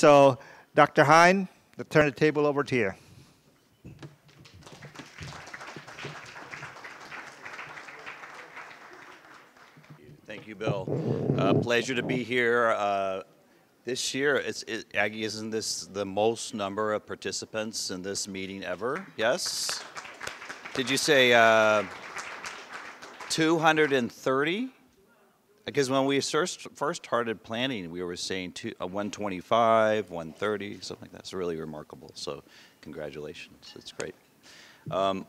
So, Dr. Hines, I'll turn the table over to you. Thank you, Bill. Uh, pleasure to be here. Uh, this year, it's, it, Agi, isn't this the most number of participants in this meeting ever? Yes? Did you say uh, 230? Because when we first, first started planning, we were saying two, uh, 125, 130, something like that. It's really remarkable. So, congratulations. It's great. Um,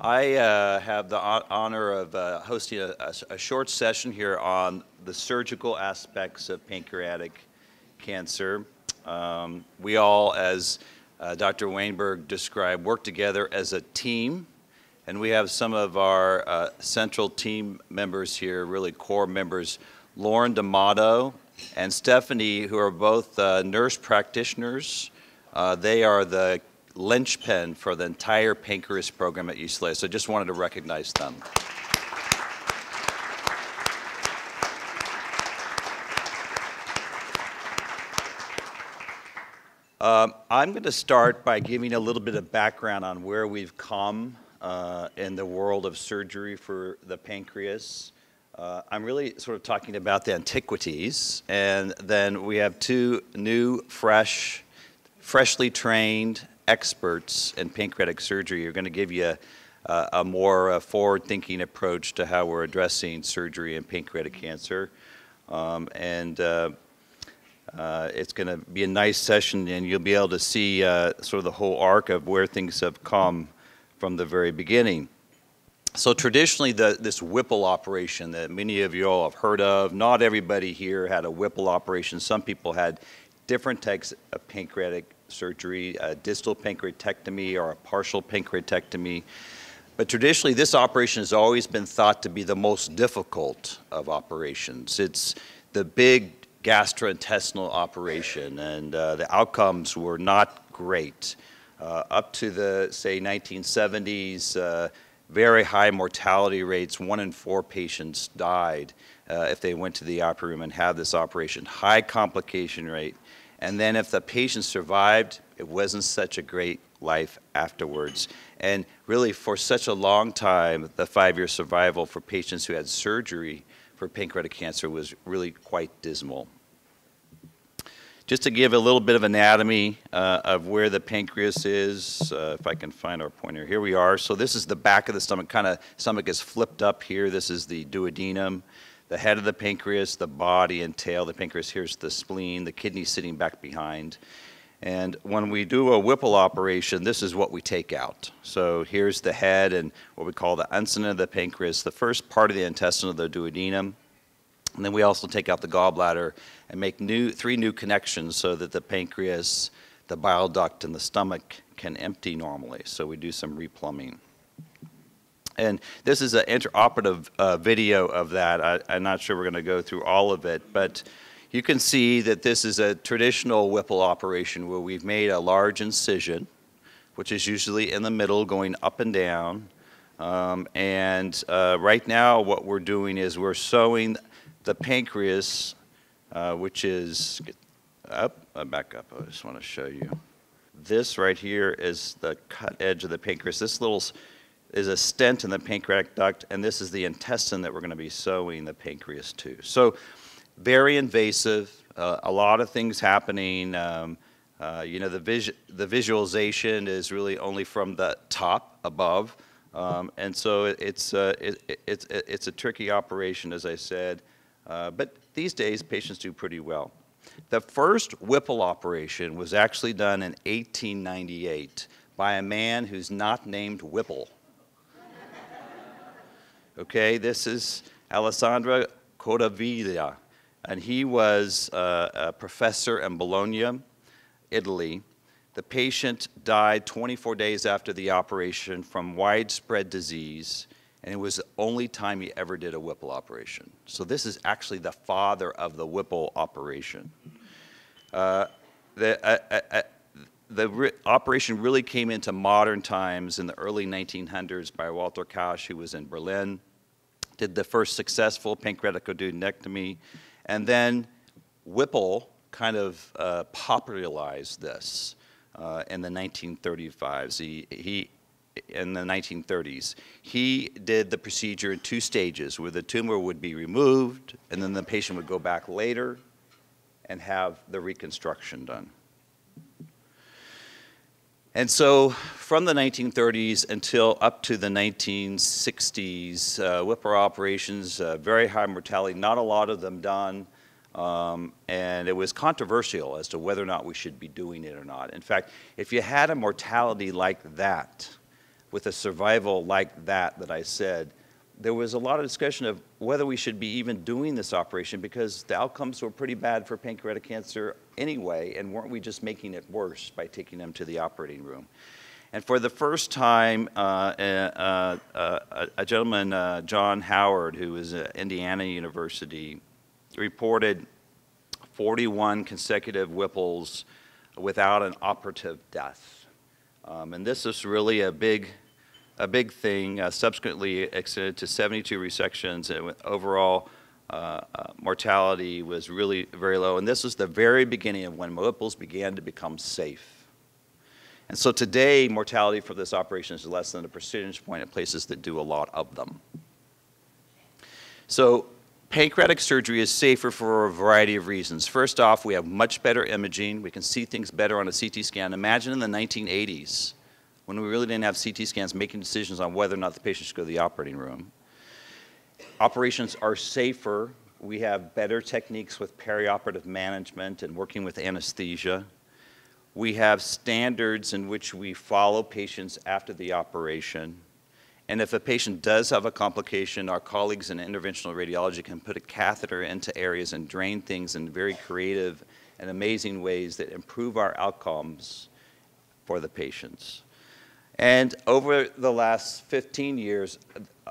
I uh, have the honor of uh, hosting a, a, a, short session here on the surgical aspects of pancreatic cancer. Um, we all, as uh, Dr. Wainberg described, work together as a team, and we have some of our uh, central team members here, really core members, Lauren D'Amato and Stephanie, who are both uh, nurse practitioners. Uh, they are the linchpin for the entire pancreas program at UCLA. So I just wanted to recognize them. Um, I'm going to start by giving a little bit of background on where we've come uh, in the world of surgery for the pancreas. Uh, I'm really sort of talking about the antiquities, and then we have two new, fresh, freshly trained experts in pancreatic surgery are going to give you a, a more forward-thinking approach to how we're addressing surgery and pancreatic cancer. Um, and uh, uh, it's going to be a nice session, and you'll be able to see uh, sort of the whole arc of where things have come from the very beginning. So traditionally, the, this Whipple operation that many of you all have heard of, not everybody here had a Whipple operation. Some people had different types of pancreatic surgery, a distal pancreatectomy or a partial pancreatectomy. But traditionally, this operation has always been thought to be the most difficult of operations. It's the big gastrointestinal operation, and uh, the outcomes were not great. Uh, up to the, say, 1970s, uh, very high mortality rates. One in four patients died uh, if they went to the operating room and had this operation. High complication rate. And then if the patient survived, it wasn't such a great life afterwards. And really, for such a long time, the five-year survival for patients who had surgery for pancreatic cancer was really quite dismal. Just to give a little bit of anatomy uh, of where the pancreas is, uh, if I can find our pointer. Here we are. So this is the back of the stomach, kind of stomach is flipped up here. This is the duodenum the head of the pancreas, the body and tail. The pancreas, here's the spleen, the kidney sitting back behind. And when we do a Whipple operation, this is what we take out. So here's the head and what we call the uncinate of the pancreas, the first part of the intestine of the duodenum. And then we also take out the gallbladder and make new, three new connections so that the pancreas, the bile duct, and the stomach can empty normally. So we do some replumbing. And this is an interoperative uh, video of that. I, am not sure we're going to go through all of it, but you can see that this is a traditional Whipple operation where we've made a large incision, which is usually in the middle going up and down. Um, and uh, right now what we're doing is we're sewing the pancreas, uh, which is, up, uh, back up, I just want to show you. This right here is the cut edge of the pancreas. This little is a stent in the pancreatic duct, and this is the intestine that we're going to be sewing the pancreas to. So very invasive, uh, a lot of things happening. Um, uh, you know, the, the visualization is really only from the top above. Um, and so it, it's, uh, it, it's, it's a tricky operation, as I said. Uh, but these days, patients do pretty well. The first Whipple operation was actually done in 1898 by a man who's not named Whipple. Okay, this is Alessandro Codivilla, and he was uh, a professor in Bologna, Italy. The patient died 24 days after the operation from widespread disease, and it was the only time he ever did a Whipple operation. So this is actually the father of the Whipple operation. Uh, the, uh, uh, uh the re operation really came into modern times in the early 1900s by Walter Kausch, who was in Berlin did the first successful pancreaticoduodenectomy, and then Whipple kind of uh, popularized this uh, in the 1935s. He, he, in the 1930s, he did the procedure in two stages where the tumor would be removed and then the patient would go back later and have the reconstruction done. And so from the 1930s until up to the 1960s, uh, Whipple operations, uh, very high mortality, not a lot of them done. Um, and it was controversial as to whether or not we should be doing it or not. In fact, if you had a mortality like that, with a survival like that that I said, there was a lot of discussion of whether we should be even doing this operation because the outcomes were pretty bad for pancreatic cancer anyway, and weren't we just making it worse by taking them to the operating room? And for the first time, uh, uh, uh, a gentleman, uh, John Howard, who is at Indiana University, reported 41 consecutive Whipples without an operative death. Um, and this is really a big a big thing, uh, subsequently extended to 72 resections, and overall uh, uh, mortality was really very low. And this was the very beginning of when Whipples began to become safe. And so today, mortality for this operation is less than a percentage point at places that do a lot of them. So pancreatic surgery is safer for a variety of reasons. First off, we have much better imaging. We can see things better on a CT scan. Imagine in the 1980s, when we really didn't have CT scans making decisions on whether or not the patient should go to the operating room. Operations are safer. We have better techniques with perioperative management and working with anesthesia. We have standards in which we follow patients after the operation. And if a patient does have a complication, our colleagues in interventional radiology can put a catheter into areas and drain things in very creative and amazing ways that improve our outcomes for the patients. And over the last 15 years,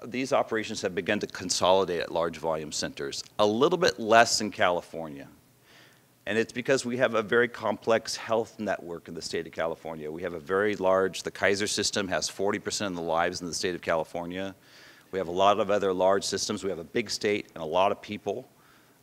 these operations have begun to consolidate at large volume centers, a little bit less in California. And it's because we have a very complex health network in the state of California. We have a very large, the Kaiser system has 40% of the lives in the state of California. We have a lot of other large systems. We have a big state and a lot of people.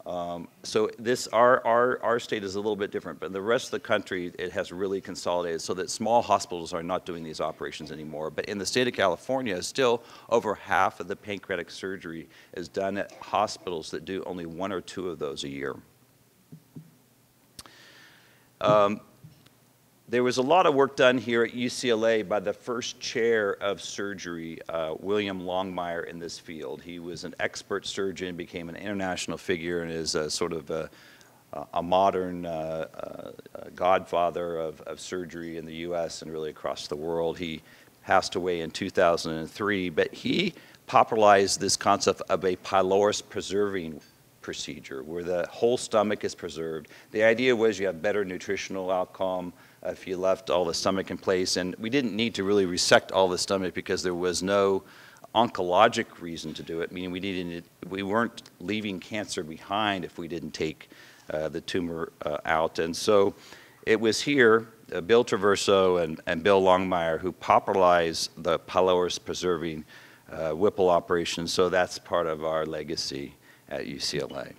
Um, so this, our, our, our state is a little bit different, but the rest of the country, it has really consolidated so that small hospitals are not doing these operations anymore. But in the state of California, still over half of the pancreatic surgery is done at hospitals that do only one or two of those a year. Um, there was a lot of work done here at UCLA by the first chair of surgery, uh, William Longmire, in this field. He was an expert surgeon, became an international figure, and is a sort of a, a modern uh, uh, godfather of, of surgery in the U.S. and really across the world. He passed away in 2003, but he popularized this concept of a pylorus preserving procedure where the whole stomach is preserved. The idea was you have better nutritional outcome, if you left all the stomach in place. And we didn't need to really resect all the stomach because there was no oncologic reason to do it, meaning we, needed, we weren't leaving cancer behind if we didn't take uh, the tumor uh, out. And so it was here, uh, Bill Traverso and, and Bill Longmire, who popularized the pylorus preserving uh, Whipple operation. So that's part of our legacy at UCLA.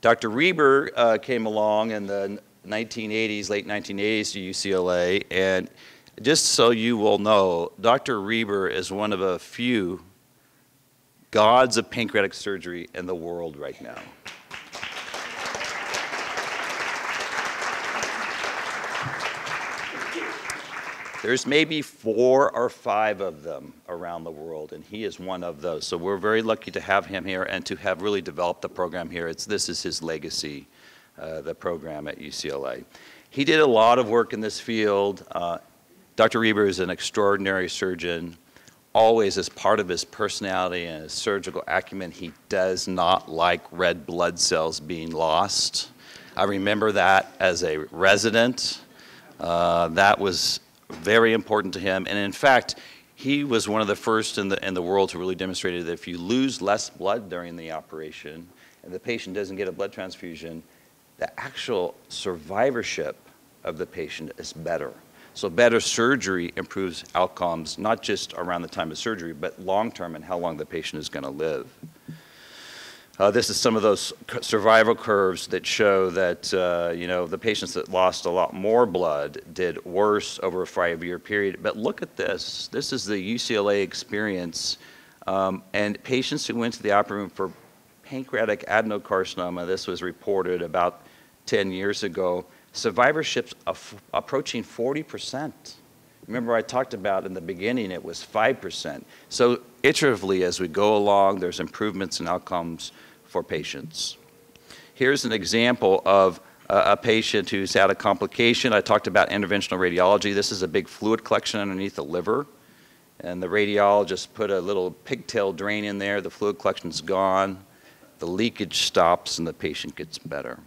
Dr. Reber uh, came along in the 1980s, late 1980s to UCLA. And just so you will know, Dr. Reber is one of a few gods of pancreatic surgery in the world right now. There's maybe four or five of them around the world, and he is one of those. So we're very lucky to have him here and to have really developed the program here. It's, this is his legacy uh, the program at UCLA. He did a lot of work in this field. Uh, Dr. Reber is an extraordinary surgeon. Always, as part of his personality and his surgical acumen, he does not like red blood cells being lost. I remember that as a resident. Uh, that was very important to him. And in fact, he was one of the first in the, in the world to really demonstrate that if you lose less blood during the operation and the patient doesn't get a blood transfusion, the actual survivorship of the patient is better. So better surgery improves outcomes, not just around the time of surgery, but long term and how long the patient is going to live. Uh, this is some of those survival curves that show that, uh, you know, the patients that lost a lot more blood did worse over a five-year period. But look at this. This is the UCLA experience. Um, and patients who went to the operating room for pancreatic adenocarcinoma, this was reported about 10 years ago, survivorship's approaching 40%. Remember I talked about in the beginning it was 5%. So iteratively as we go along, there's improvements in outcomes for patients. Here's an example of a, patient who's had a complication. I talked about interventional radiology. This is a big fluid collection underneath the liver. And the radiologist put a little pigtail drain in there. The fluid collection's gone. The leakage stops and the patient gets better.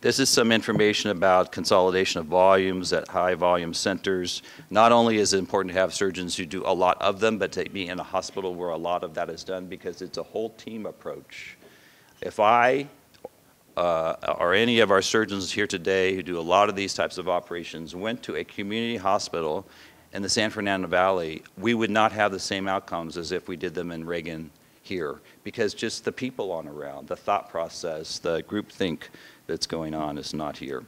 This is some information about consolidation of volumes at high volume centers. Not only is it important to have surgeons who do a lot of them, but to be in a hospital where a lot of that is done because it's a whole team approach. If I uh, or any of our surgeons here today who do a lot of these types of operations went to a community hospital in the San Fernando Valley, we would not have the same outcomes as if we did them in Reagan here because just the people on around, the thought process, the group think that's going on is not here.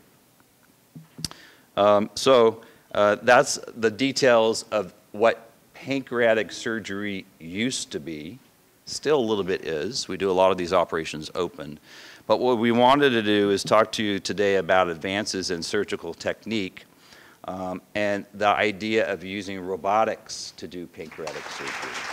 Um, so uh, that's the details of what pancreatic surgery used to be, still a little bit is. We do a lot of these operations open. But what we wanted to do is talk to you today about advances in surgical technique um, and the idea of using robotics to do pancreatic surgery.